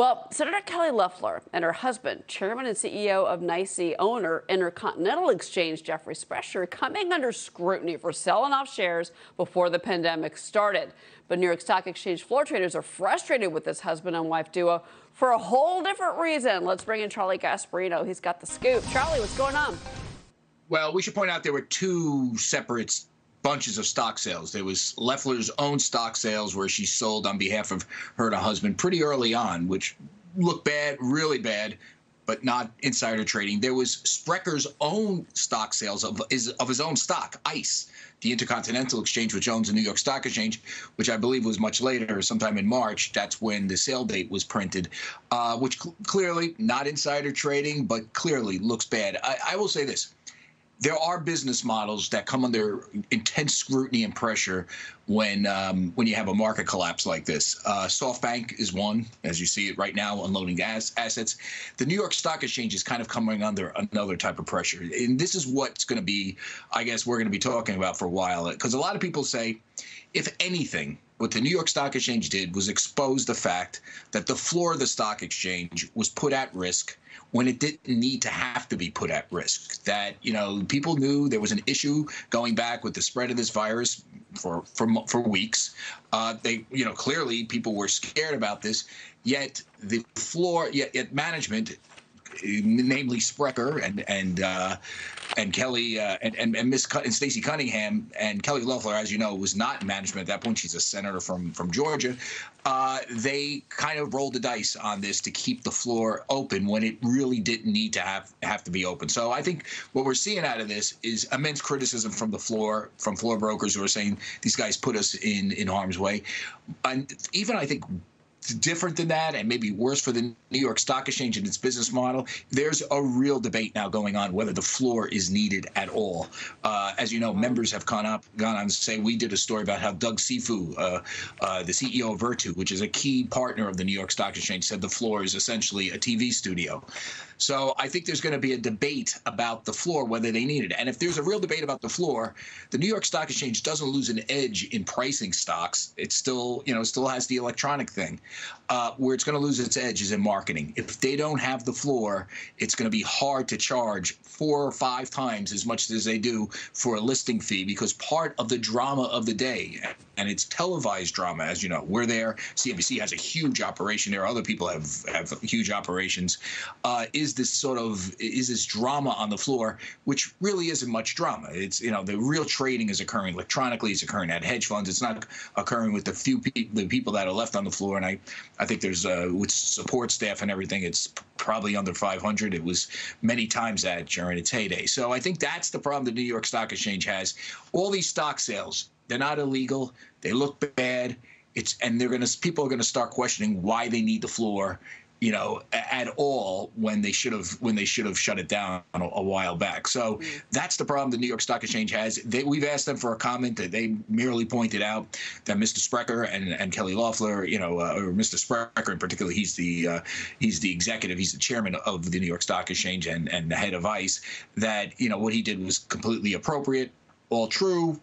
Well, Senator Kelly Loeffler and her husband, chairman and CEO of NYSE owner Intercontinental Exchange, Jeffrey Sprecher, coming under scrutiny for selling off shares before the pandemic started. But New York Stock Exchange floor traders are frustrated with this husband and wife duo for a whole different reason. Let's bring in Charlie Gasparino. He's got the scoop. Charlie, what's going on? Well, we should point out there were two separate bunches of stock sales. There was Loeffler's own stock sales where she sold on behalf of her and her husband pretty early on, which looked bad, really bad, but not insider trading. There was Sprecher's own stock sales of his, of his own stock, ICE, the Intercontinental Exchange, which owns the New York Stock Exchange, which I believe was much later, sometime in March. That's when the sale date was printed, uh, which cl- clearly not insider trading, but clearly looks bad. I, I will say this there are business models that come under intense scrutiny and pressure when um, when you have a market collapse like this. Uh, SoftBank is one, as you see it right now, unloading gas assets. The New York Stock Exchange is kind of coming under another type of pressure, and this is what's going to be, I guess, we're going to be talking about for a while, because a lot of people say, if anything, what the New York Stock Exchange did was expose the fact that the floor of the stock exchange was put at risk when it didn't need to have to be put at risk. That you know people knew there was an issue going back with the spread of this virus for for for weeks. Uh, they you know clearly people were scared about this. Yet the floor, yet, yet management namely Sprecher and and uh, and Kelly uh, and and, and Miss and Stacey Cunningham and Kelly Loeffler, as you know, was not in management at that point. She's a senator from from Georgia. Uh, they kind of rolled the dice on this to keep the floor open when it really didn't need to have have to be open. So I think what we're seeing out of this is immense criticism from the floor, from floor brokers who are saying these guys put us in in harm's way, and even I think different than that and maybe worse for the New York Stock Exchange and its business model, there's a real debate now going on whether the floor is needed at all. Uh, as you know, members have gone up, gone on to say we did a story about how Doug Cifu, uh, uh, the CEO of Virtu, which is a key partner of the New York Stock Exchange, said the floor is essentially a TV studio. So I think there's going to be a debate about the floor, whether they need it. And if there's a real debate about the floor, the New York Stock Exchange doesn't lose an edge in pricing stocks. It still, you know, still has the electronic thing. Uh, where it's going to lose its edge is in marketing. If they don't have the floor, it's going to be hard to charge four or five times as much as they do for a listing fee because part of the drama of the day, and it's televised drama, as you know, we're there. CNBC has a huge operation there. Other people have have huge operations. Uh, is this sort of is this drama on the floor, which really isn't much drama. It's you know the real trading is occurring electronically. It's occurring at hedge funds. It's not occurring with the few pe- the people that are left on the floor. And I I think there's uh, with support staff and everything, it's probably under 500. It was many times that during its heyday. So I think that's the problem the New York Stock Exchange has. All these stock sales, they're not illegal. They look bad. It's and they're gonna people are gonna start questioning why they need the floor you know, at all when they should have when they should have shut it down a, a while back. So mm-hmm. that's the problem the New York Stock Exchange has. They, we've asked them for a comment that they merely pointed out that Mr. Sprecher and, and Kelly Loeffler, you know, uh, or Mr. Sprecher in particular, he's the uh, he's the executive, he's the chairman of the New York Stock Exchange and and the head of ICE. That you know what he did was completely appropriate, all true.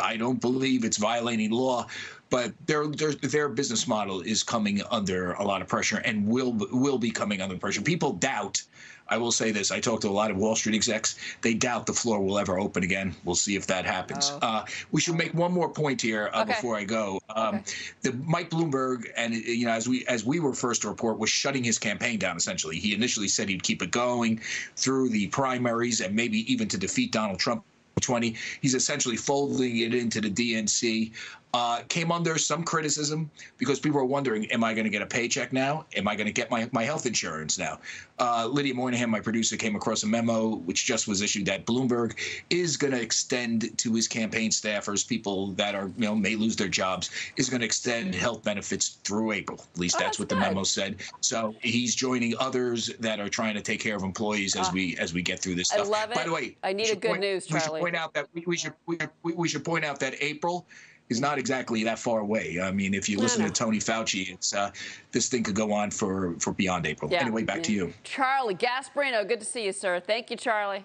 I don't believe it's violating law, but their their their business model is coming under a lot of pressure and will will be coming under pressure. People doubt. I will say this: I talked to a lot of Wall Street execs. They doubt the floor will ever open again. We'll see if that happens. Oh. Uh, we should make one more point here uh, okay. before I go. Um, okay. The Mike Bloomberg, and you know, as we as we were first to report, was shutting his campaign down. Essentially, he initially said he'd keep it going through the primaries and maybe even to defeat Donald Trump 20. He's essentially folding it into the DNC uh, came under some criticism because people were wondering, am I going to get a paycheck now? Am I going to get my, my health insurance now? Uh, Lydia Moynihan, my producer, came across a memo which just was issued that Bloomberg is going to extend to his campaign staffers, people that are, you know, may lose their jobs, is going to extend health benefits through April. At least oh, that's, that's, what good. the memo said. So he's joining others that are trying to take care of employees as uh, we as we get through this stuff. I love it. By the way, I need a good point, news, Charlie. We should point out that we, we should we, we should point out that April is not exactly that far away. I mean, if you listen to Tony Fauci, it's uh, this thing could go on for for beyond April. Yeah, anyway, back yeah. to you, Charlie Gasparino. Good to see you, sir. Thank you, Charlie.